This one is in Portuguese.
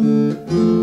Música